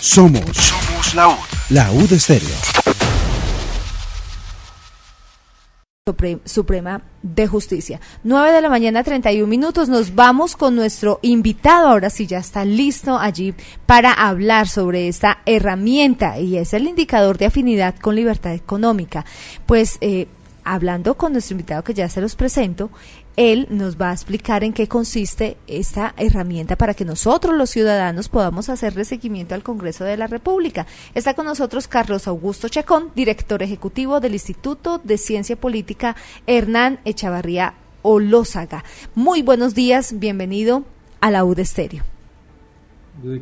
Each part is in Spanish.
Somos, somos la UD. La UD Estéreo. Suprema de Justicia. 9 de la mañana, 31 minutos. Nos vamos con nuestro invitado. Ahora sí, ya está listo allí para hablar sobre esta herramienta y es el indicador de afinidad con libertad económica. Pues eh, hablando con nuestro invitado que ya se los presento, él nos va a explicar en qué consiste esta herramienta para que nosotros los ciudadanos podamos hacerle seguimiento al Congreso de la República. Está con nosotros Carlos Augusto Chacón, director ejecutivo del Instituto de Ciencia Política Hernán Echavarría Olózaga. Muy buenos días, bienvenido a la UD Estéreo.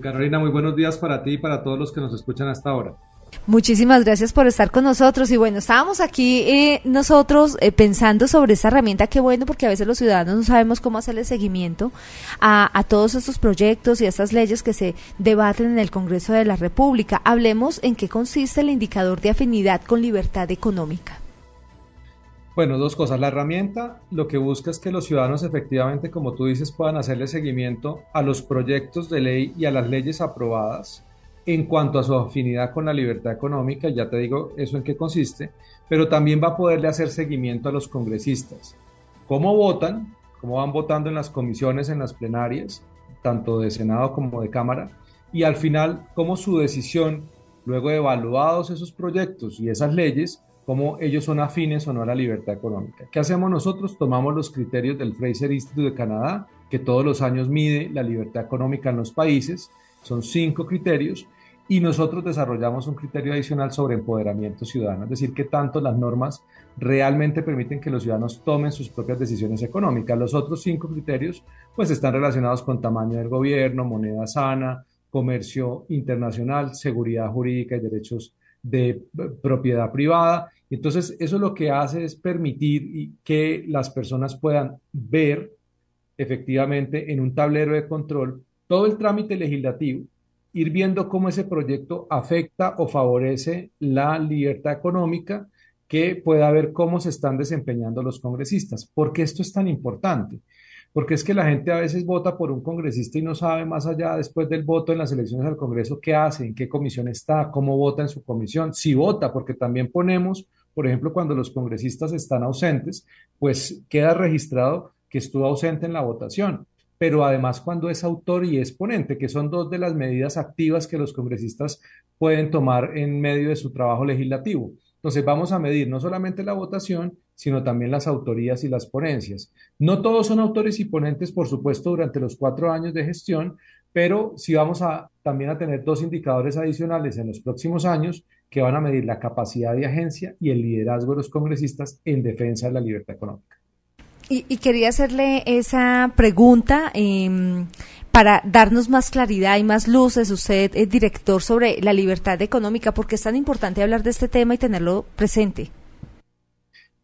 Carolina, muy buenos días para ti y para todos los que nos escuchan hasta ahora. Muchísimas gracias por estar con nosotros. Y bueno, estábamos aquí eh, nosotros eh, pensando sobre esta herramienta, qué bueno, porque a veces los ciudadanos no sabemos cómo hacerle seguimiento a, a todos estos proyectos y a estas leyes que se debaten en el Congreso de la República. Hablemos en qué consiste el indicador de afinidad con libertad económica. Bueno, dos cosas. La herramienta lo que busca es que los ciudadanos efectivamente, como tú dices, puedan hacerle seguimiento a los proyectos de ley y a las leyes aprobadas en cuanto a su afinidad con la libertad económica, ya te digo eso en qué consiste, pero también va a poderle hacer seguimiento a los congresistas. ¿Cómo votan? ¿Cómo van votando en las comisiones, en las plenarias, tanto de Senado como de Cámara? Y al final, cómo su decisión, luego de evaluados esos proyectos y esas leyes, cómo ellos son afines o no a la libertad económica. ¿Qué hacemos nosotros? Tomamos los criterios del Fraser Institute de Canadá, que todos los años mide la libertad económica en los países, son cinco criterios, y nosotros desarrollamos un criterio adicional sobre empoderamiento ciudadano, es decir, que tanto las normas realmente permiten que los ciudadanos tomen sus propias decisiones económicas. Los otros cinco criterios pues están relacionados con tamaño del gobierno, moneda sana, comercio internacional, seguridad jurídica y derechos de eh, propiedad privada. Entonces, eso lo que hace es permitir que las personas puedan ver efectivamente en un tablero de control todo el trámite legislativo ir viendo cómo ese proyecto afecta o favorece la libertad económica, que pueda ver cómo se están desempeñando los congresistas. ¿Por qué esto es tan importante? Porque es que la gente a veces vota por un congresista y no sabe más allá después del voto en las elecciones al Congreso qué hace, en qué comisión está, cómo vota en su comisión, si vota, porque también ponemos, por ejemplo, cuando los congresistas están ausentes, pues queda registrado que estuvo ausente en la votación pero además cuando es autor y es ponente, que son dos de las medidas activas que los congresistas pueden tomar en medio de su trabajo legislativo. Entonces vamos a medir no solamente la votación, sino también las autorías y las ponencias. No todos son autores y ponentes, por supuesto, durante los cuatro años de gestión, pero sí vamos a también a tener dos indicadores adicionales en los próximos años que van a medir la capacidad de agencia y el liderazgo de los congresistas en defensa de la libertad económica. Y, quería hacerle esa pregunta em, para darnos más claridad y más luces. Usted es director sobre la libertad económica. ¿Por qué es tan importante hablar de este tema y tenerlo presente?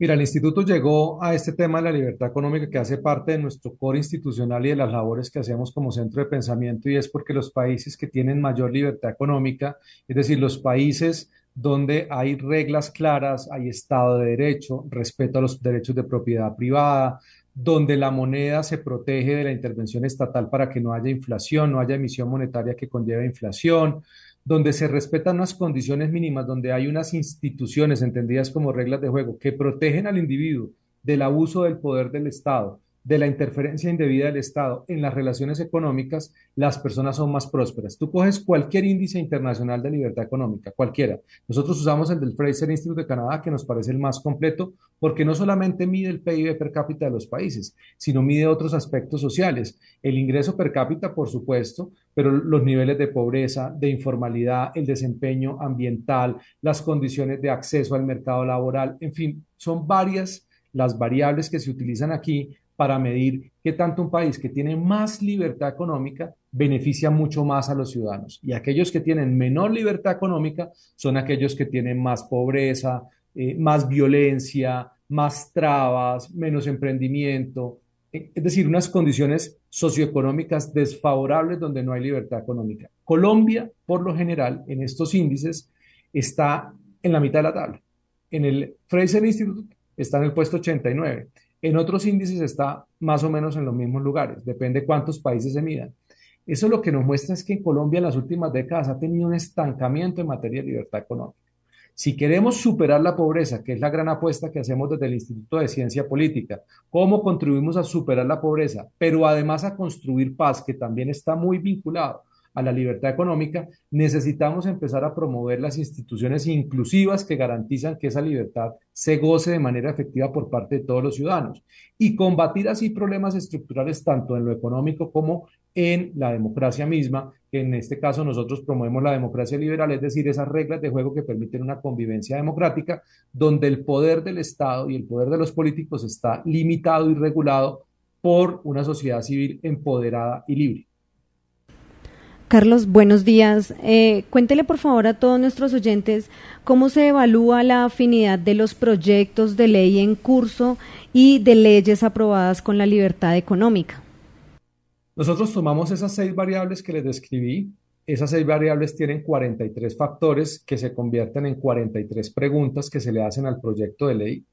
Mira, el instituto llegó a este tema de la libertad económica que hace parte de nuestro core institucional y de las labores que hacemos como centro de pensamiento y es porque los países que tienen mayor libertad económica, es decir, los países donde hay reglas claras, hay Estado de Derecho, respeto a los derechos de propiedad privada, donde la moneda se protege de la intervención estatal para que no haya inflación, no haya emisión monetaria que conlleve inflación, donde se respetan unas condiciones mínimas, donde hay unas instituciones entendidas como reglas de juego que protegen al individuo del abuso del poder del Estado, de la interferencia indebida del Estado en las relaciones económicas, las personas son más prósperas. Tú coges cualquier índice internacional de libertad económica, cualquiera. Nosotros usamos el del Fraser Institute de Canadá, que nos parece el más completo, porque no solamente mide el PIB per cápita de los países, sino mide otros aspectos sociales. El ingreso per cápita, por supuesto, pero los niveles de pobreza, de informalidad, el desempeño ambiental, las condiciones de acceso al mercado laboral, en fin, son varias las variables que se utilizan aquí para medir qué tanto un país que tiene más libertad económica beneficia mucho más a los ciudadanos. Y aquellos que tienen menor libertad económica son aquellos que tienen más pobreza, eh, más violencia, más trabas, menos emprendimiento, eh, es decir, unas condiciones socioeconómicas desfavorables donde no hay libertad económica. Colombia, por lo general, en estos índices está en la mitad de la tabla. En el Fraser Institute está en el puesto 89. En otros índices está más o menos en los mismos lugares, depende cuántos países se midan. Eso lo que nos muestra es que en Colombia en las últimas décadas ha tenido un estancamiento en materia de libertad económica. Si queremos superar la pobreza, que es la gran apuesta que hacemos desde el Instituto de Ciencia Política, cómo contribuimos a superar la pobreza, pero además a construir paz, que también está muy vinculado a la libertad económica, necesitamos empezar a promover las instituciones inclusivas que garantizan que esa libertad se goce de manera efectiva por parte de todos los ciudadanos y combatir así problemas estructurales tanto en lo económico como en la democracia misma, que en este caso nosotros promovemos la democracia liberal, es decir, esas reglas de juego que permiten una convivencia democrática donde el poder del Estado y el poder de los políticos está limitado y regulado por una sociedad civil empoderada y libre. Carlos, buenos días. Eh, cuéntele por favor a todos nuestros oyentes cómo se evalúa la afinidad de los proyectos de ley en curso y de leyes aprobadas con la libertad económica. Nosotros tomamos esas seis variables que les describí. Esas seis variables tienen 43 factores que se convierten en 43 preguntas que se le hacen al proyecto de ley.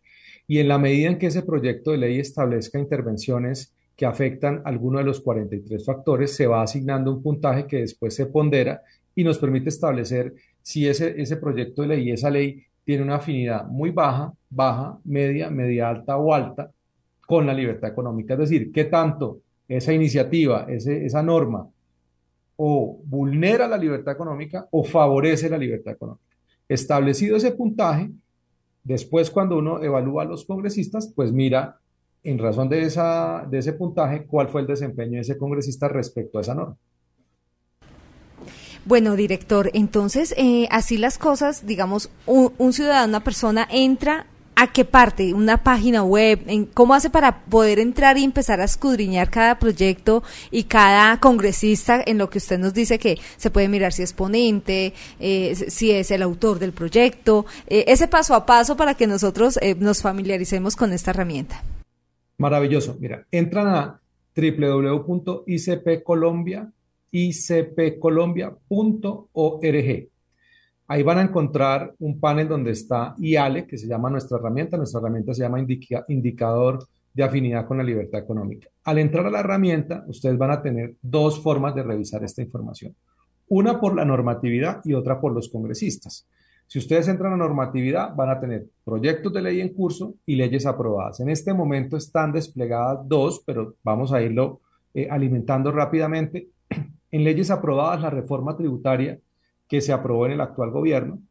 Y en la medida en que ese proyecto de ley establezca intervenciones que afectan alguno de los 43 factores, se va asignando un puntaje que después se pondera y nos permite establecer si ese, ese proyecto de ley, esa ley, tiene una afinidad muy baja, baja, media, media alta o alta con la libertad económica. Es decir, qué tanto esa iniciativa, ese, esa norma, o vulnera la libertad económica o favorece la libertad económica. Establecido ese puntaje, después cuando uno evalúa a los congresistas, pues mira en razón de, esa, de ese puntaje, cuál fue el desempeño de ese congresista respecto a esa norma. Bueno, director, entonces, eh, así las cosas, digamos, un, ciudadano, una persona entra a qué parte, una página web, en, cómo hace para poder entrar y empezar a escudriñar cada proyecto y cada congresista en lo que usted nos dice que se puede mirar si es ponente, eh, si es el autor del proyecto, eh, ese paso a paso para que nosotros nos familiaricemos con esta herramienta. Maravilloso. Mira, entran a www.icpcolombia.org. Ahí van a encontrar un panel donde está IALE, que se llama nuestra herramienta. Nuestra herramienta se llama Indicador de Afinidad con la Libertad Económica. Al entrar a la herramienta, ustedes van a tener dos formas de revisar esta información. Una por la normatividad y otra por los congresistas. Si ustedes entran a normatividad, van a tener proyectos de ley en curso y leyes aprobadas. En este momento están desplegadas dos, pero vamos a irlo eh, alimentando rápidamente. En leyes aprobadas, la reforma tributaria que se aprobó en el actual gobierno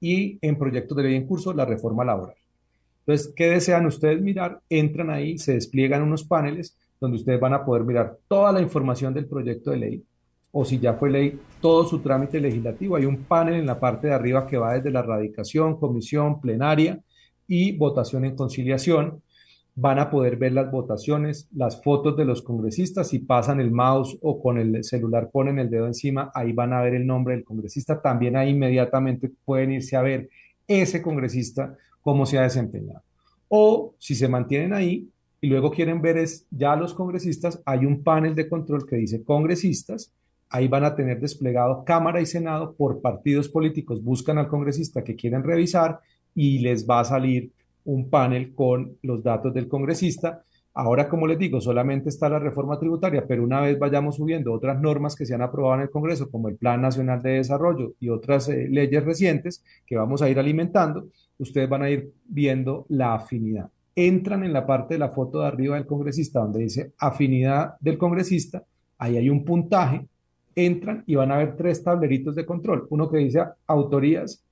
y en proyectos de ley en curso, la reforma laboral. Entonces, ¿qué desean ustedes mirar? Entran ahí, se despliegan unos paneles donde ustedes van a poder mirar toda la información del proyecto de ley, o si ya fue ley, todo su trámite legislativo. Hay un panel en la parte de arriba que va desde la radicación, comisión, plenaria y votación en conciliación. Van a poder ver las votaciones, las fotos de los congresistas. Si pasan el mouse o con el celular ponen el dedo encima, ahí van a ver el nombre del congresista. También ahí inmediatamente pueden irse a ver ese congresista cómo se ha desempeñado. O si se mantienen ahí y luego quieren ver es ya los congresistas, hay un panel de control que dice congresistas Ahí van a tener desplegado Cámara y Senado por partidos políticos. Buscan al congresista que quieren revisar y les va a salir un panel con los datos del congresista. Ahora, como les digo, solamente está la reforma tributaria, pero una vez vayamos subiendo otras normas que se han aprobado en el Congreso, como el Plan Nacional de Desarrollo y otras eh, leyes recientes que vamos a ir alimentando, ustedes van a ir viendo la afinidad. Entran en la parte de la foto de arriba del congresista, donde dice afinidad del congresista, ahí hay un puntaje entran y van a ver tres tableritos de control. Uno que dice autorías,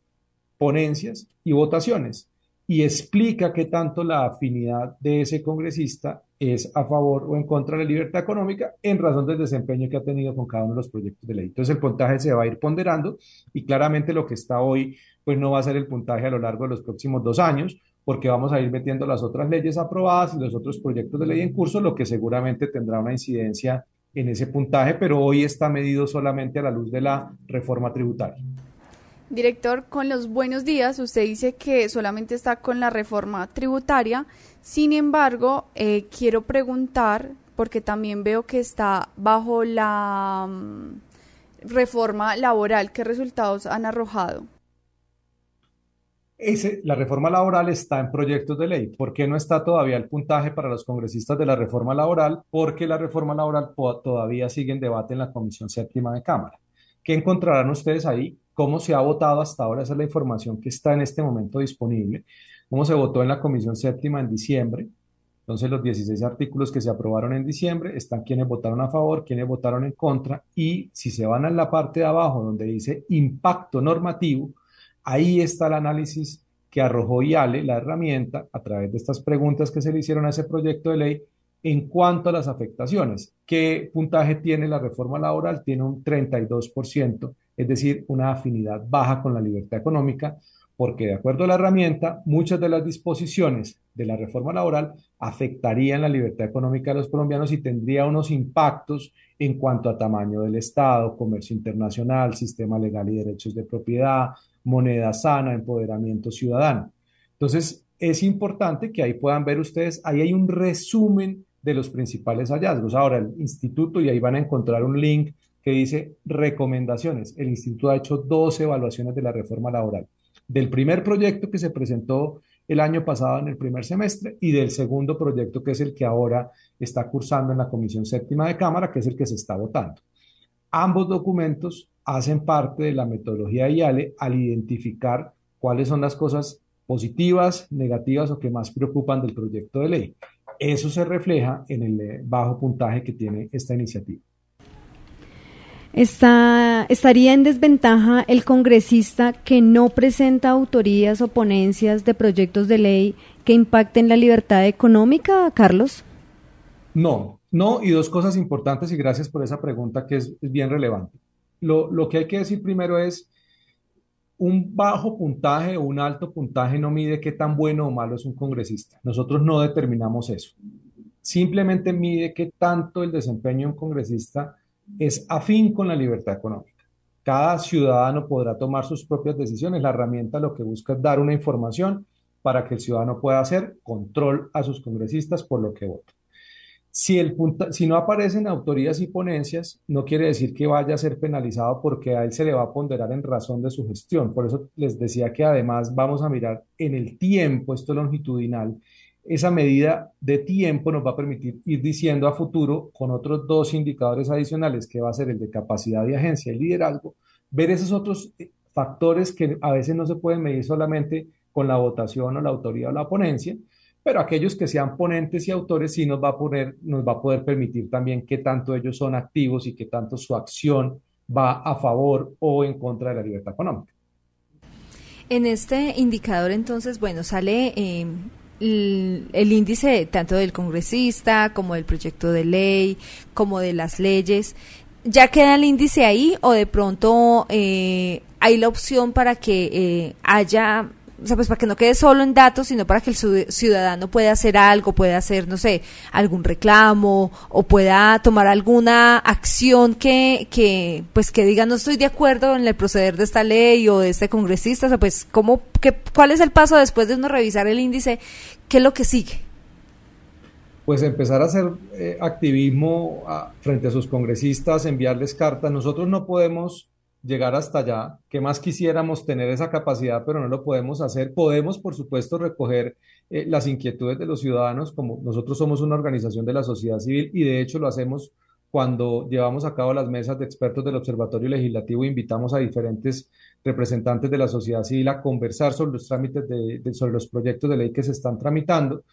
ponencias y votaciones. Y explica qué tanto la afinidad de ese congresista es a favor o en contra de la libertad económica en razón del desempeño que ha tenido con cada uno de los proyectos de ley. Entonces el puntaje se va a ir ponderando y claramente lo que está hoy pues no va a ser el puntaje a lo largo de los próximos dos años porque vamos a ir metiendo las otras leyes aprobadas y los otros proyectos de ley en curso, lo que seguramente tendrá una incidencia en ese puntaje, pero hoy está medido solamente a la luz de la reforma tributaria. Director, con los buenos días, usted dice que solamente está con la reforma tributaria. Sin embargo, eh, quiero preguntar, porque también veo que está bajo la mm, reforma laboral, ¿qué resultados han arrojado? La reforma laboral está en proyectos de ley. ¿Por qué no está todavía el puntaje para los congresistas de la reforma laboral? Porque la reforma laboral todavía sigue en debate en la Comisión Séptima de Cámara. ¿Qué encontrarán ustedes ahí? ¿Cómo se ha votado hasta ahora? Esa es la información que está en este momento disponible. ¿Cómo se votó en la Comisión Séptima en diciembre? Entonces, los 16 artículos que se aprobaron en diciembre están quienes votaron a favor, quienes votaron en contra, y si se van a la parte de abajo donde dice impacto normativo, ahí está el análisis que arrojó IALE, la herramienta, a través de estas preguntas que se le hicieron a ese proyecto de ley en cuanto a las afectaciones. ¿Qué puntaje tiene la reforma laboral? Tiene un 32%, es decir, una afinidad baja con la libertad económica, porque de acuerdo a la herramienta, muchas de las disposiciones de la reforma laboral afectarían la libertad económica de los colombianos y tendría unos impactos en cuanto a tamaño del Estado, comercio internacional, sistema legal y derechos de propiedad, moneda sana, empoderamiento ciudadano. Entonces, es importante que ahí puedan ver ustedes, ahí hay un resumen de los principales hallazgos. Ahora, el instituto, y ahí van a encontrar un link que dice recomendaciones. El instituto ha hecho dos evaluaciones de la reforma laboral del primer proyecto que se presentó el año pasado en el primer semestre y del segundo proyecto que es el que ahora está cursando en la Comisión Séptima de Cámara, que es el que se está votando. Ambos documentos hacen parte de la metodología IALE al identificar cuáles son las cosas positivas, negativas o que más preocupan del proyecto de ley. Eso se refleja en el bajo puntaje que tiene esta iniciativa. Está, ¿Estaría en desventaja el congresista que no presenta autorías o ponencias de proyectos de ley que impacten la libertad económica, Carlos? No, no, y dos cosas importantes y gracias por esa pregunta que es, bien relevante. Lo, que hay que decir primero es, un bajo puntaje o un alto puntaje no mide qué tan bueno o malo es un congresista. Nosotros no determinamos eso. Simplemente mide qué tanto el desempeño de un congresista es afín con la libertad económica. Cada ciudadano podrá tomar sus propias decisiones. La herramienta lo que busca es dar una información para que el ciudadano pueda hacer control a sus congresistas por lo que vota. Si, el si no aparecen autorías y ponencias, no quiere decir que vaya a ser penalizado porque a él se le va a ponderar en razón de su gestión. Por eso les decía que además vamos a mirar en el tiempo, esto longitudinal, esa medida de tiempo nos va a permitir ir diciendo a futuro con otros dos indicadores adicionales, que va a ser el de capacidad de agencia y liderazgo, ver esos otros eh, factores que a veces no se pueden medir solamente con la votación o la autoría o la ponencia, pero aquellos que sean ponentes y autores sí nos va a poner, nos va a poder permitir también qué tanto ellos son activos y qué tanto su acción va a favor o en contra de la libertad económica. En este indicador, entonces, bueno, sale eh, el, índice tanto del congresista como del proyecto de ley, como de las leyes, ¿ya queda el índice ahí o de pronto eh, hay la opción para que eh, haya o sea, pues para que no quede solo en datos, sino para que el ciudadano pueda hacer algo, pueda hacer, no sé, algún reclamo o pueda tomar alguna acción que, que pues que diga no estoy de acuerdo en el proceder de esta ley o de este congresista, o sea, pues cómo, qué, cuál es el paso después de uno revisar el índice, qué es lo que sigue. Pues empezar a hacer eh, activismo ah, frente a sus congresistas, enviarles cartas. Nosotros no podemos llegar hasta allá, que más quisiéramos tener esa capacidad, pero no lo podemos hacer. Podemos, por supuesto, recoger eh, las inquietudes de los ciudadanos, como nosotros somos una organización de la sociedad civil y de hecho lo hacemos cuando llevamos a cabo las mesas de expertos del Observatorio Legislativo, invitamos a diferentes representantes de la sociedad civil a conversar sobre los trámites de, sobre los proyectos de ley que se están tramitando.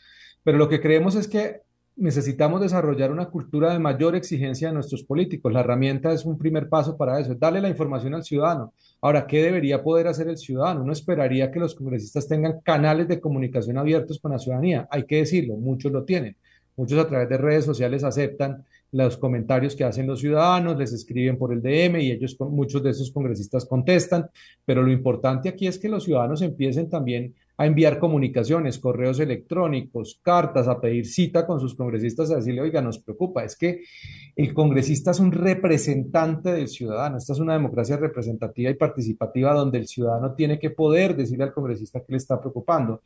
Pero lo que creemos es que necesitamos desarrollar una cultura de mayor exigencia de nuestros políticos. La herramienta es un primer paso para eso, es darle la información al ciudadano. Ahora, ¿qué debería poder hacer el ciudadano? Uno esperaría que los congresistas tengan canales de comunicación abiertos con la ciudadanía. Hay que decirlo, muchos lo tienen. Muchos a través de redes sociales aceptan los comentarios que hacen los ciudadanos, les escriben por el DM y ellos, muchos de esos congresistas contestan, pero lo importante aquí es que los ciudadanos empiecen también a enviar comunicaciones, correos electrónicos, cartas, a pedir cita con sus congresistas, a decirle, oiga, nos preocupa, es que el congresista es un representante del ciudadano, esta es una democracia representativa y participativa donde el ciudadano tiene que poder decirle al congresista que le está preocupando.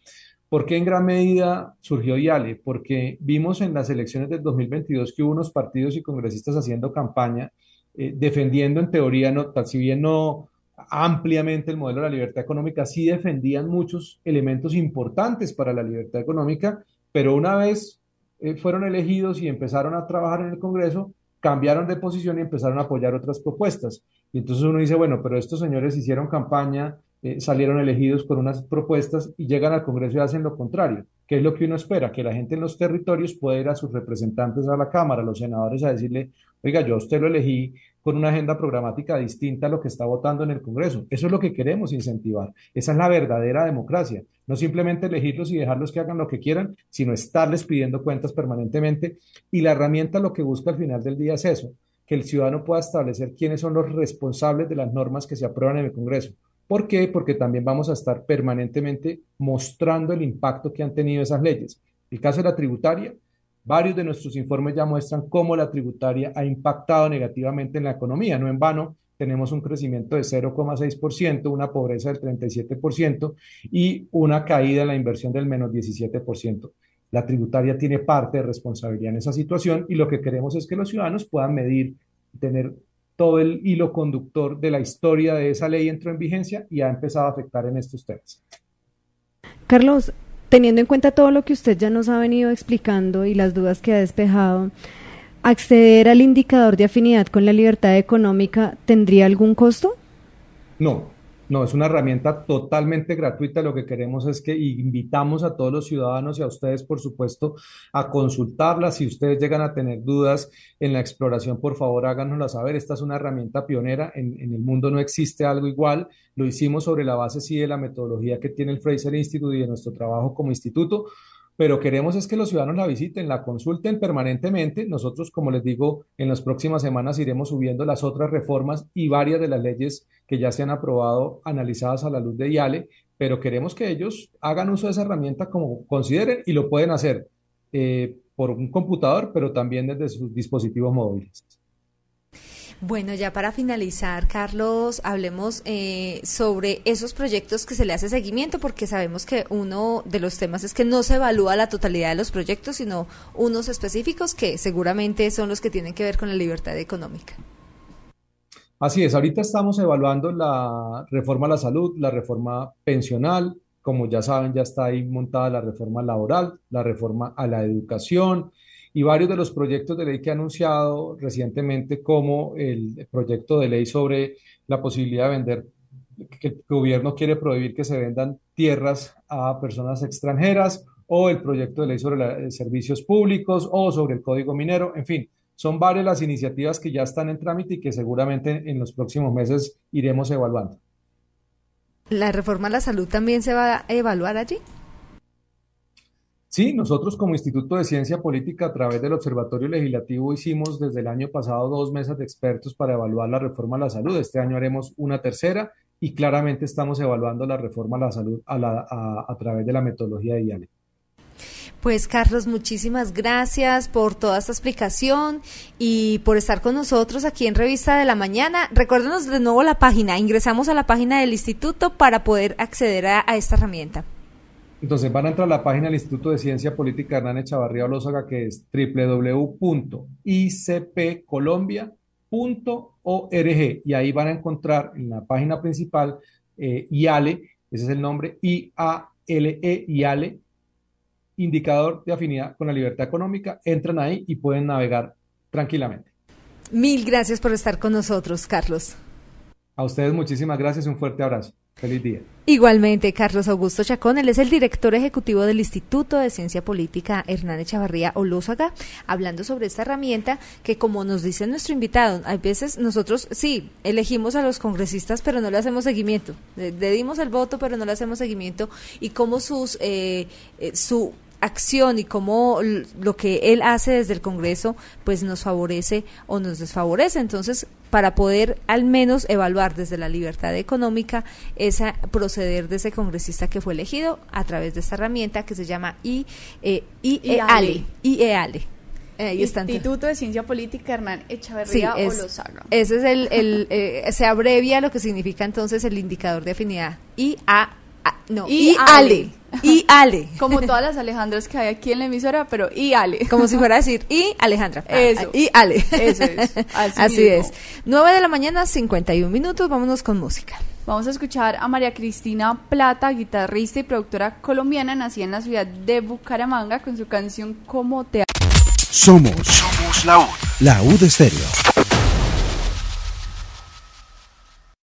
¿Por qué en gran medida surgió IALE? Porque vimos en las elecciones del 2022 que hubo unos partidos y congresistas haciendo campaña, eh, defendiendo en teoría, no, si bien no ampliamente el modelo de la libertad económica, sí defendían muchos elementos importantes para la libertad económica, pero una vez eh, fueron elegidos y empezaron a trabajar en el Congreso, cambiaron de posición y empezaron a apoyar otras propuestas. Y entonces uno dice, bueno, pero estos señores hicieron campaña, eh, salieron elegidos con unas propuestas y llegan al Congreso y hacen lo contrario. ¿Qué es lo que uno espera? Que la gente en los territorios pueda ir a sus representantes a la Cámara, a los senadores, a decirle, oiga, yo a usted lo elegí con una agenda programática distinta a lo que está votando en el Congreso. Eso es lo que queremos incentivar. Esa es la verdadera democracia. No simplemente elegirlos y dejarlos que hagan lo que quieran, sino estarles pidiendo cuentas permanentemente. Y la herramienta lo que busca al final del día es eso, que el ciudadano pueda establecer quiénes son los responsables de las normas que se aprueban en el Congreso. ¿Por qué? Porque también vamos a estar permanentemente mostrando el impacto que han tenido esas leyes. El caso de la tributaria, Varios de nuestros informes ya muestran cómo la tributaria ha impactado negativamente en la economía. No en vano, tenemos un crecimiento de 0,6%, una pobreza del 37% y una caída en la inversión del menos 17%. La tributaria tiene parte de responsabilidad en esa situación y lo que queremos es que los ciudadanos puedan medir, tener todo el hilo conductor de la historia de esa ley entró en vigencia y ha empezado a afectar en estos temas. Carlos, teniendo en cuenta todo lo que usted ya nos ha venido explicando y las dudas que ha despejado, ¿acceder al indicador de afinidad con la libertad económica tendría algún costo? No, no, es una herramienta totalmente gratuita. Lo que queremos es que invitamos a todos los ciudadanos y a ustedes, por supuesto, a consultarla. Si ustedes llegan a tener dudas en la exploración, por favor, háganosla saber. Esta es una herramienta pionera. En, el mundo no existe algo igual. Lo hicimos sobre la base, sí, de la metodología que tiene el Fraser Institute y de nuestro trabajo como instituto pero queremos es que los ciudadanos la visiten, la consulten permanentemente. Nosotros, como les digo, en las próximas semanas iremos subiendo las otras reformas y varias de las leyes que ya se han aprobado analizadas a la luz de IALE, pero queremos que ellos hagan uso de esa herramienta como consideren y lo pueden hacer eh, por un computador, pero también desde sus dispositivos móviles. Bueno, ya para finalizar, Carlos, hablemos eh, sobre esos proyectos que se le hace seguimiento, porque sabemos que uno de los temas es que no se evalúa la totalidad de los proyectos, sino unos específicos que seguramente son los que tienen que ver con la libertad económica. Así es, ahorita estamos evaluando la reforma a la salud, la reforma pensional, como ya saben, ya está ahí montada la reforma laboral, la reforma a la educación, y varios de los proyectos de ley que ha anunciado recientemente, como el proyecto de ley sobre la posibilidad de vender, que el gobierno quiere prohibir que se vendan tierras a personas extranjeras, o el proyecto de ley sobre servicios públicos, o sobre el código minero, en fin. Son varias las iniciativas que ya están en trámite y que seguramente en los próximos meses iremos evaluando. ¿La reforma a la salud también se va a evaluar allí? Sí, nosotros como Instituto de Ciencia Política a través del Observatorio Legislativo hicimos desde el año pasado dos mesas de expertos para evaluar la reforma a la salud. Este año haremos una tercera y claramente estamos evaluando la reforma a la salud a, través de la metodología de IALE. Pues Carlos, muchísimas gracias por toda esta explicación y por estar con nosotros aquí en Revista de la Mañana. Recuérdenos de nuevo la página. Ingresamos a la página del instituto para poder acceder a esta herramienta. Entonces van a entrar a la página del Instituto de Ciencia Política Hernán Echavarría Olózaga, que es www.icpcolombia.org y ahí van a encontrar en la página principal eh, IALE, ese es el nombre, I-A-L-E, IALE, indicador de afinidad con la libertad económica. Entran ahí y pueden navegar tranquilamente. Mil gracias por estar con nosotros, Carlos. A ustedes muchísimas gracias y un fuerte abrazo. Feliz día. Igualmente, Carlos Augusto Chacón, él es el director ejecutivo del Instituto de Ciencia Política Hernán Echavarría Olózaga, hablando sobre esta herramienta que, como nos dice nuestro invitado, hay veces nosotros sí elegimos a los congresistas, pero no le hacemos seguimiento. Le, dimos el voto, pero no le hacemos seguimiento y cómo sus, eh, eh, su acción y cómo lo que él hace desde el Congreso pues nos favorece o nos desfavorece. Entonces, para poder al menos evaluar desde la libertad económica ese proceder de ese congresista que fue elegido a través de esta herramienta que se llama I, eh, IEALE. IEALE. Instituto de Ciencia Política Hernán Echavarría sí, Ese es el, el eh, se abrevia lo que significa entonces el indicador de afinidad. IA, no, IALE. Y Ale. Como todas las Alejandras que hay aquí en la emisora, pero y Ale. Como si fuera a decir y Alejandra. Ah, Eso. Y Ale. Eso es. Así, es. 9 de la mañana, 51 minutos. Vámonos con música. Vamos a escuchar a María Cristina Plata, guitarrista y productora colombiana, nacida en la ciudad de Bucaramanga, con su canción Como te Somos, somos la U. La U de Estéreo.